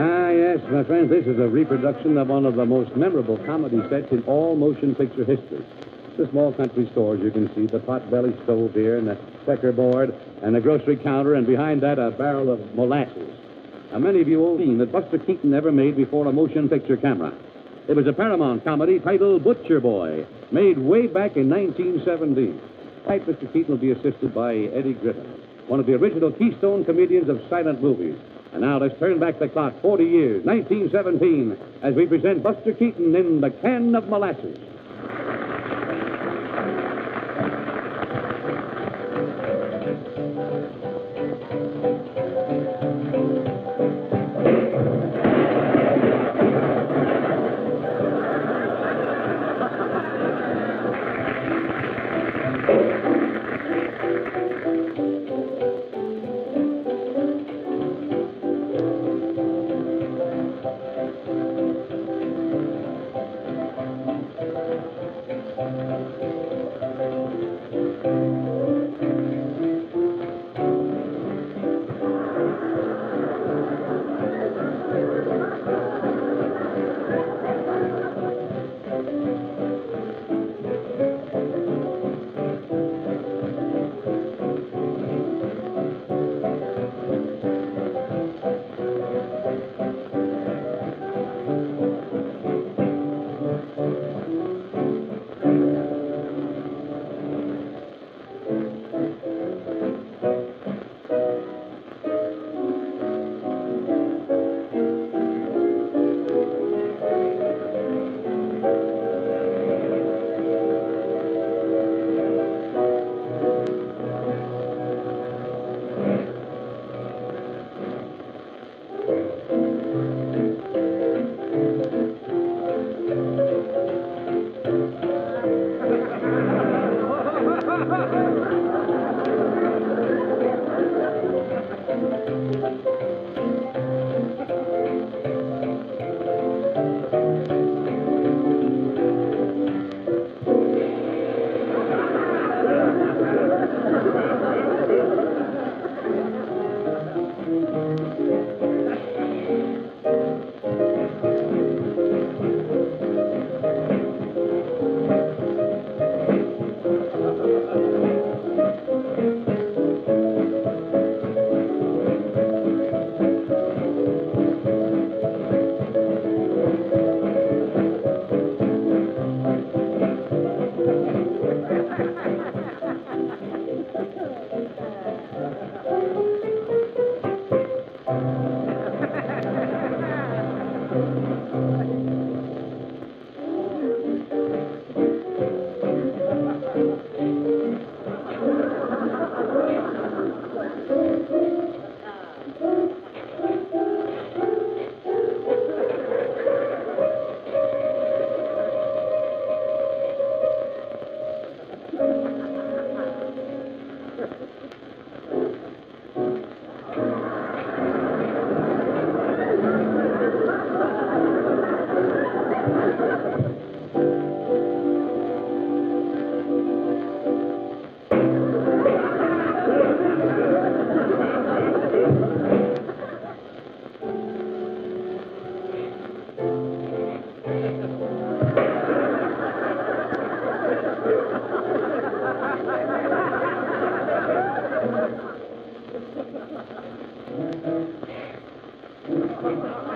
Ah, yes, my friends, this is a reproduction of one of the most memorable comedy sets in all motion picture history. The small country stores, you can see, the pot-belly stove here, and the checkerboard, and the grocery counter, and behind that, a barrel of molasses. Now, many of you will seen that Buster Keaton never made before a motion picture camera. It was a Paramount comedy titled Butcher Boy, made way back in 1917. Right, Mr. Keaton will be assisted by Eddie Gribbon, one of the original keystone comedians of silent movies. And now let's turn back the clock 40 years, 1917, as we present Buster Keaton in The Can of Molasses. Thank you.